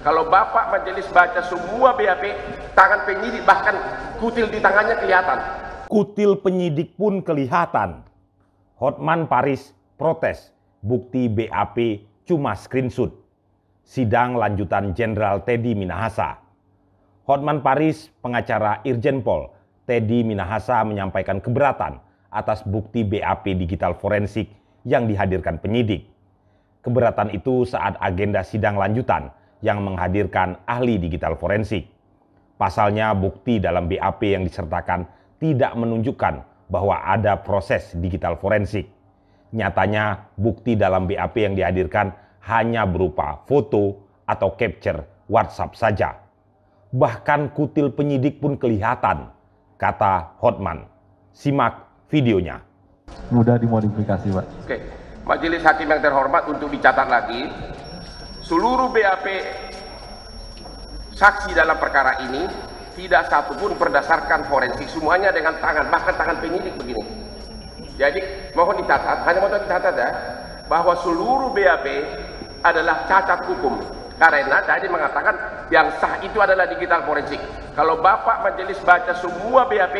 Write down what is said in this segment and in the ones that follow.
Kalau Bapak majelis baca semua BAP, tangan penyidik bahkan kutil di tangannya kelihatan. Kutil penyidik pun kelihatan. Hotman Paris protes, bukti BAP cuma screenshot. Sidang lanjutan Jenderal Teddy Minahasa. Hotman Paris, pengacara Irjen Pol, Teddy Minahasa menyampaikan keberatan atas bukti BAP digital forensik yang dihadirkan penyidik. Keberatan itu saat agenda sidang lanjutan yang menghadirkan ahli digital forensik. Pasalnya bukti dalam BAP yang disertakan tidak menunjukkan bahwa ada proses digital forensik. Nyatanya bukti dalam BAP yang dihadirkan hanya berupa foto atau capture WhatsApp saja. Bahkan kutil penyidik pun kelihatan, kata Hotman. Simak videonya. Mudah dimodifikasi, Pak. Oke, majelis hakim yang terhormat untuk dicatat lagi, seluruh BAP saksi dalam perkara ini tidak satupun berdasarkan forensik. Semuanya dengan tangan bahkan tangan penyidik begini. Jadi mohon dicatat hanya mau dicatat ya bahwa seluruh BAP adalah cacat hukum. Karena tadi mengatakan yang sah itu adalah digital forensik. Kalau Bapak majelis baca semua BAP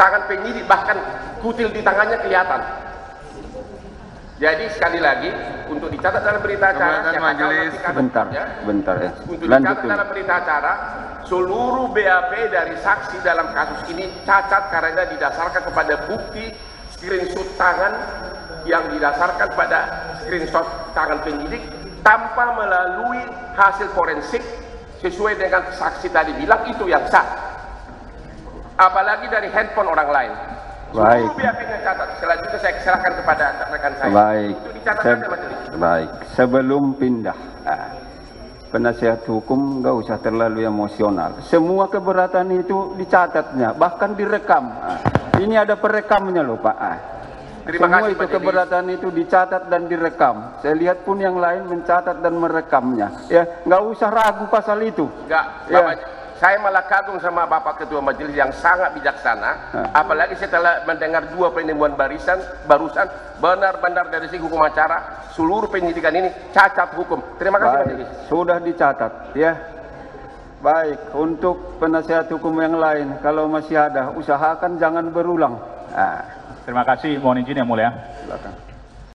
tangan penyidik bahkan kutil di tangannya kelihatan jadi sekali lagi untuk dicatat dalam berita acara majelis bentar, ya, bentar ya. untuk Lanjut dicatat dulu. dalam berita acara seluruh BAP dari saksi dalam kasus ini cacat karena didasarkan kepada bukti screenshot tangan yang didasarkan pada screenshot tangan penyidik tanpa melalui hasil forensik sesuai dengan saksi tadi bilang itu yang sah apalagi dari handphone orang lain Baik. selanjutnya saya serahkan kepada rekan saya Baik. Se- baik. Sebelum pindah, ah, penasihat hukum nggak usah terlalu emosional. Semua keberatan itu dicatatnya, bahkan direkam. Ini ada perekamnya loh Pak. Ah. Terima Semua kasih, itu majelis. keberatan itu dicatat dan direkam. Saya lihat pun yang lain mencatat dan merekamnya. Ya, nggak usah ragu pasal itu. Enggak, Ya. Bapak, saya malah kagum sama Bapak Ketua Majelis yang sangat bijaksana. Apalagi setelah mendengar dua penemuan barisan barusan benar-benar dari segi hukum acara seluruh penyidikan ini cacat hukum. Terima kasih Baik, Majelis. sudah dicatat ya. Baik, untuk penasihat hukum yang lain, kalau masih ada, usahakan jangan berulang. Ah, Terima kasih, mohon izin yang mulia. silakan.